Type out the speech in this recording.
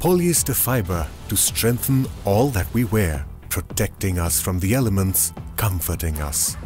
polyester fiber to strengthen all that we wear, protecting us from the elements, comforting us.